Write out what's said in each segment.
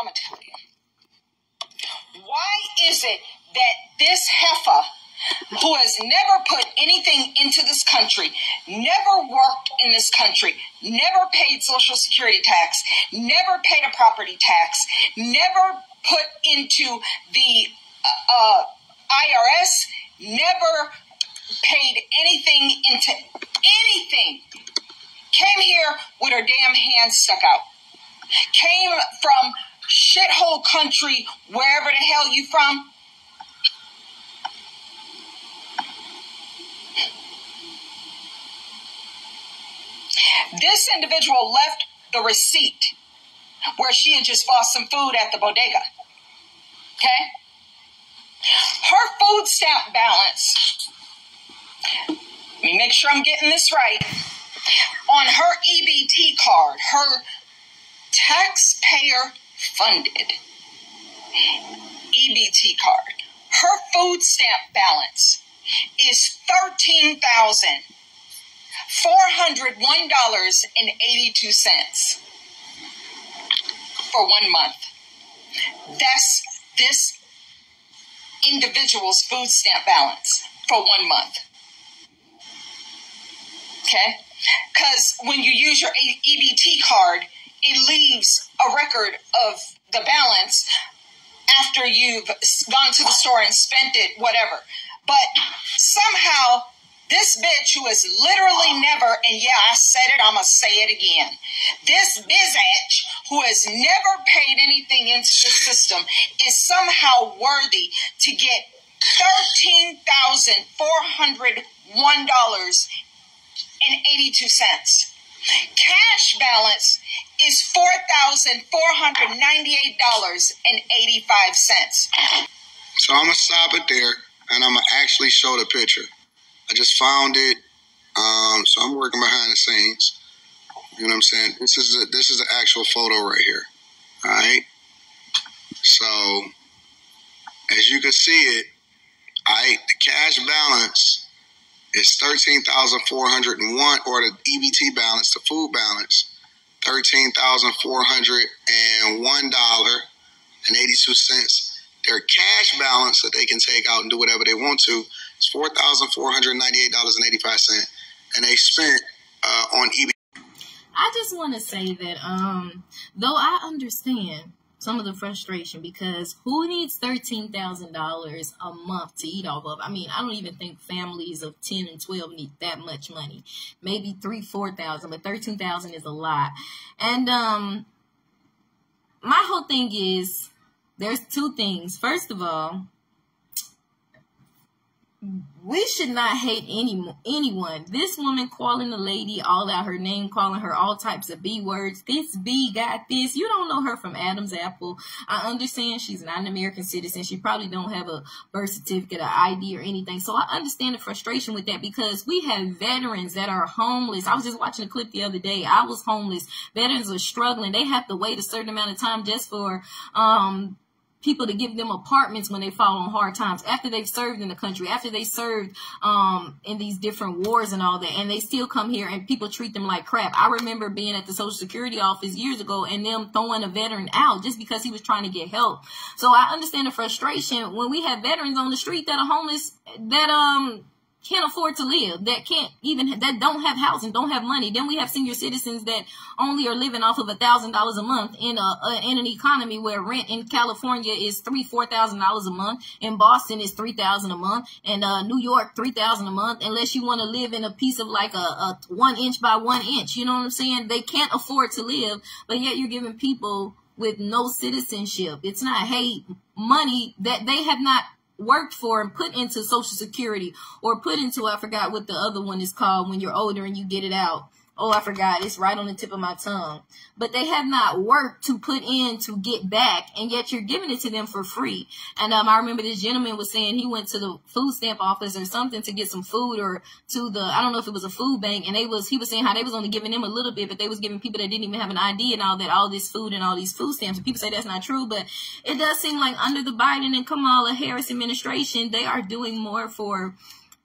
I'm gonna tell you. Why is it that this heifer who has never put anything into this country, never worked in this country, never paid social security tax, never paid a property tax, never put into the uh, IRS, never paid anything into anything, came here with her damn hands stuck out, came from shithole country, wherever the hell you from, This individual left the receipt where she had just bought some food at the bodega. Okay? Her food stamp balance, let me make sure I'm getting this right. On her EBT card, her taxpayer funded EBT card, her food stamp balance is 13,000 $401.82 for one month. That's this individual's food stamp balance for one month. Okay? Because when you use your EBT card, it leaves a record of the balance after you've gone to the store and spent it, whatever. But somehow this bitch who has literally never, and yeah, I said it, I'm going to say it again. This bitch who has never paid anything into the system is somehow worthy to get $13,401.82. Cash balance is $4,498.85. So I'm going to stop it there and I'm going to actually show the picture. I just found it. Um, so I'm working behind the scenes. You know what I'm saying? This is a, this is an actual photo right here. All right. So as you can see it, all right, the cash balance is thirteen thousand four hundred and one, or the EBT balance, the food balance, thirteen thousand four hundred and one dollar and eighty two cents. Their cash balance that they can take out and do whatever they want to eighty-five cent, and they spent uh, on EBT. I just want to say that, um, though I understand some of the frustration because who needs thirteen thousand dollars a month to eat off of? I mean, I don't even think families of ten and twelve need that much money. Maybe three, four thousand, but thirteen thousand is a lot. And um, my whole thing is there's two things. First of all, we should not hate any anyone. This woman calling the lady all out her name, calling her all types of B words. This B got this. You don't know her from Adam's apple. I understand she's not an American citizen. She probably don't have a birth certificate or ID or anything. So I understand the frustration with that because we have veterans that are homeless. I was just watching a clip the other day. I was homeless. Veterans are struggling. They have to wait a certain amount of time just for um people to give them apartments when they fall on hard times after they've served in the country, after they served um, in these different wars and all that, and they still come here and people treat them like crap. I remember being at the Social Security office years ago and them throwing a veteran out just because he was trying to get help. So I understand the frustration when we have veterans on the street that are homeless that um can't afford to live, that can't even, that don't have housing, don't have money. Then we have senior citizens that only are living off of a thousand dollars a month in a, a, in an economy where rent in California is three, four thousand dollars a month. In Boston is three thousand a month. And uh, New York, three thousand a month. Unless you want to live in a piece of like a, a one inch by one inch, you know what I'm saying? They can't afford to live, but yet you're giving people with no citizenship. It's not, hey, money that they have not worked for and put into social security or put into I forgot what the other one is called when you're older and you get it out oh, I forgot, it's right on the tip of my tongue. But they have not worked to put in to get back, and yet you're giving it to them for free. And um, I remember this gentleman was saying he went to the food stamp office or something to get some food or to the, I don't know if it was a food bank, and they was, he was saying how they was only giving them a little bit, but they was giving people that didn't even have an ID and all that, all this food and all these food stamps. And people say that's not true, but it does seem like under the Biden and Kamala Harris administration, they are doing more for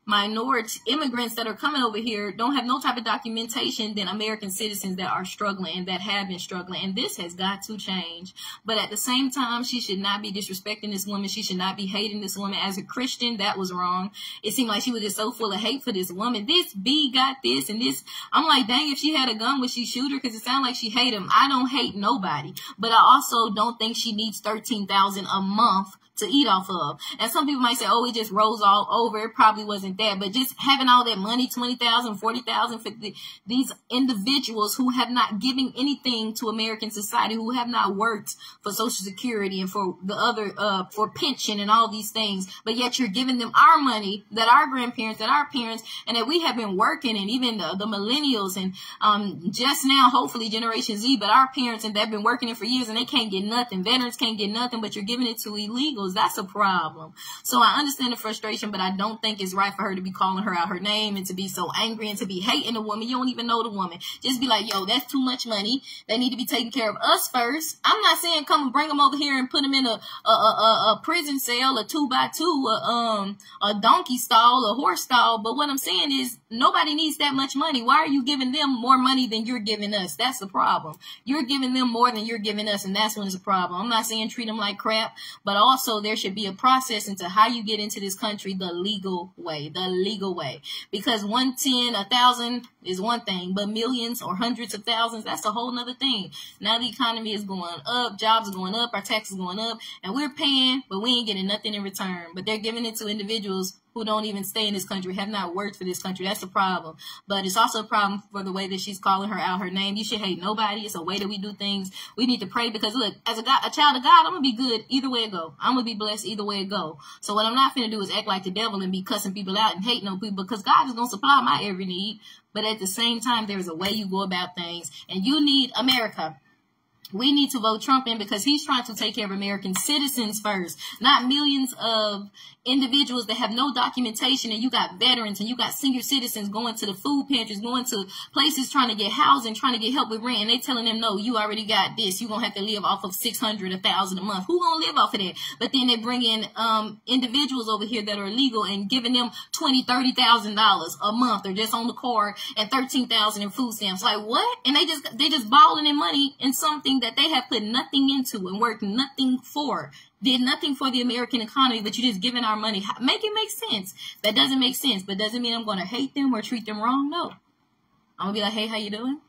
minority immigrants that are coming over here don't have no type of documentation than American citizens that are struggling and that have been struggling. And this has got to change. But at the same time, she should not be disrespecting this woman. She should not be hating this woman. As a Christian, that was wrong. It seemed like she was just so full of hate for this woman. This B got this and this. I'm like, dang, if she had a gun, would she shoot her? Because it sounded like she hate him. I don't hate nobody. But I also don't think she needs 13000 a month to eat off of. And some people might say, oh, it just rolls all over. It probably wasn't that. But just having all that money, 20000 40000 for the, these individuals who have not given anything to American society, who have not worked for Social Security and for the other, uh, for pension and all these things. But yet you're giving them our money that our grandparents, that our parents, and that we have been working and even the, the millennials and, um, just now, hopefully Generation Z, but our parents and they've been working it for years and they can't get nothing. Veterans can't get nothing, but you're giving it to illegals that's a problem. So I understand the frustration, but I don't think it's right for her to be calling her out her name and to be so angry and to be hating the woman. You don't even know the woman. Just be like, yo, that's too much money. They need to be taking care of us first. I'm not saying come and bring them over here and put them in a a, a, a prison cell, a two by two, a, um, a donkey stall, a horse stall. But what I'm saying is nobody needs that much money. Why are you giving them more money than you're giving us? That's the problem. You're giving them more than you're giving us, and that's when it's a problem. I'm not saying treat them like crap, but also there should be a process into how you get into this country the legal way, the legal way. Because 110, a thousand is one thing, but millions or hundreds of thousands, that's a whole nother thing. Now the economy is going up, jobs are going up, our taxes going up, and we're paying, but we ain't getting nothing in return. But they're giving it to individuals who don't even stay in this country, have not worked for this country. That's a problem. But it's also a problem for the way that she's calling her out her name. You should hate nobody. It's a way that we do things. We need to pray because look, as a God, a child of God, I'm gonna be good either way it go. I'm gonna be blessed either way it go. So what I'm not gonna do is act like the devil and be cussing people out and hating on people because God is gonna supply my every need. But at the same time, there's a way you go about things, and you need America we need to vote Trump in because he's trying to take care of American citizens first, not millions of individuals that have no documentation. And you got veterans and you got senior citizens going to the food pantries, going to places trying to get housing, trying to get help with rent. And they telling them, no, you already got this. You're going to have to live off of 600, a thousand a month. Who going to live off of that? But then they bring in, um, individuals over here that are illegal and giving them twenty, thirty thousand dollars a month or just on the card and 13,000 in food stamps. Like what? And they just, they just balling in money in something that they have put nothing into and worked nothing for, did nothing for the American economy, but you're just giving our money. Make it make sense. That doesn't make sense, but doesn't mean I'm going to hate them or treat them wrong. No. I'm going to be like, hey, how you doing?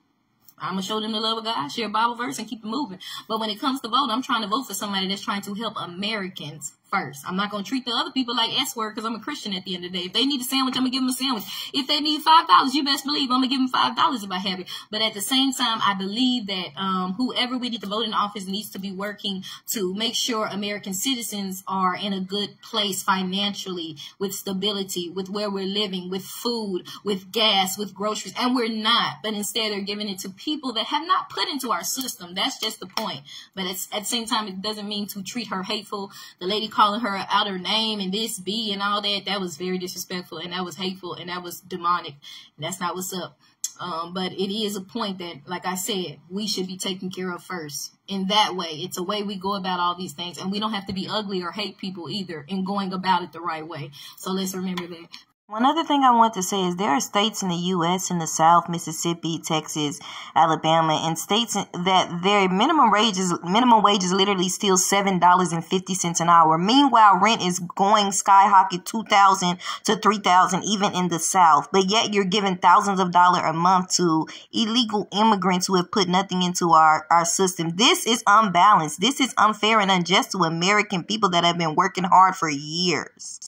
I'm gonna show them the love of God, share a Bible verse, and keep it moving. But when it comes to vote, I'm trying to vote for somebody that's trying to help Americans first. I'm not going to treat the other people like S word because I'm a Christian at the end of the day. If they need a sandwich, I'm going to give them a sandwich. If they need $5, you best believe I'm going to give them $5 if I have it. But at the same time, I believe that um, whoever we need to vote in office needs to be working to make sure American citizens are in a good place financially, with stability, with where we're living, with food, with gas, with groceries. And we're not. But instead, they're giving it to people that have not put into our system. That's just the point. But at the same time, it doesn't mean to treat her hateful. The lady calling her out her name and this B and all that, that was very disrespectful and that was hateful and that was demonic. That's not what's up. Um, but it is a point that, like I said, we should be taken care of first. In that way, it's a way we go about all these things, and we don't have to be ugly or hate people either in going about it the right way. So let's remember that. One other thing I want to say is there are states in the U.S. in the South, Mississippi, Texas, Alabama, and states that their minimum wage is minimum wage is literally still seven dollars and fifty cents an hour. Meanwhile, rent is going skyrocket two thousand to three thousand even in the South. But yet you're giving thousands of dollars a month to illegal immigrants who have put nothing into our our system. This is unbalanced. This is unfair and unjust to American people that have been working hard for years.